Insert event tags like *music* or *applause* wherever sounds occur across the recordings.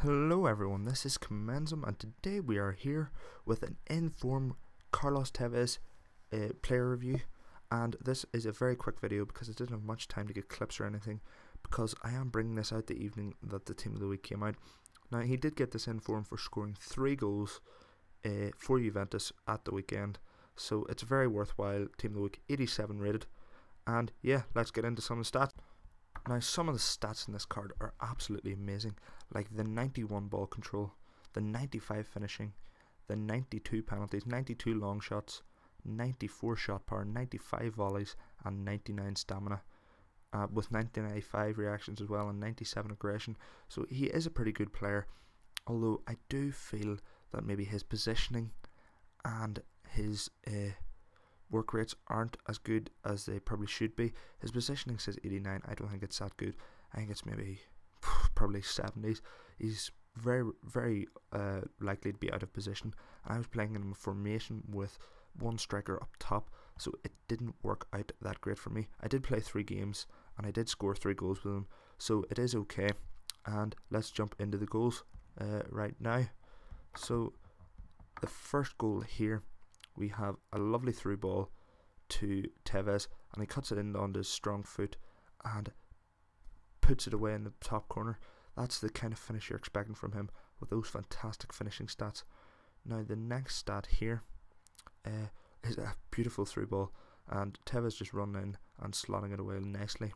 Hello everyone, this is Comenzum and today we are here with an informed Carlos Tevez uh, player review. And this is a very quick video because I didn't have much time to get clips or anything because I am bringing this out the evening that the team of the week came out. Now he did get this inform for scoring 3 goals uh, for Juventus at the weekend. So it's very worthwhile. Team of the week 87 rated. And yeah let's get into some of the stats. Now, some of the stats in this card are absolutely amazing, like the 91 ball control, the 95 finishing, the 92 penalties, 92 long shots, 94 shot power, 95 volleys, and 99 stamina. Uh, with 95 reactions as well and 97 aggression. So he is a pretty good player. Although I do feel that maybe his positioning and his uh, work rates aren't as good as they probably should be. His positioning says 89. I don't think it's that good. I think it's maybe *sighs* probably 70s. He's very, very uh, likely to be out of position. I was playing in a formation with one striker up top, so it didn't work out that great for me. I did play three games and I did score three goals with him, so it is okay. And let's jump into the goals uh, right now. So the first goal here we have a lovely through ball to Tevez, and he cuts it in onto his strong foot and puts it away in the top corner. That's the kind of finish you're expecting from him with those fantastic finishing stats. Now, the next stat here uh, is a beautiful through ball, and Tevez just running in and slotting it away nicely.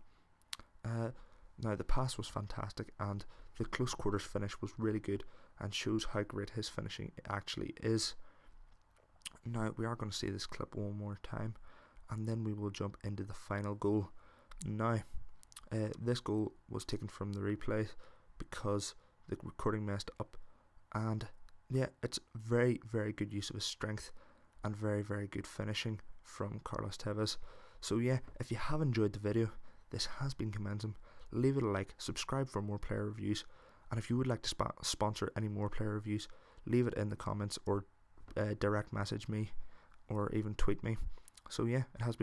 Uh, now, the pass was fantastic, and the close quarters finish was really good and shows how great his finishing actually is. Now we are going to see this clip one more time and then we will jump into the final goal. Now uh, this goal was taken from the replay because the recording messed up and yeah it's very very good use of his strength and very very good finishing from Carlos Tevez. So yeah if you have enjoyed the video this has been Comenzum. Leave it a like, subscribe for more player reviews and if you would like to sp sponsor any more player reviews leave it in the comments or uh, direct message me or even tweet me. So yeah, it has been.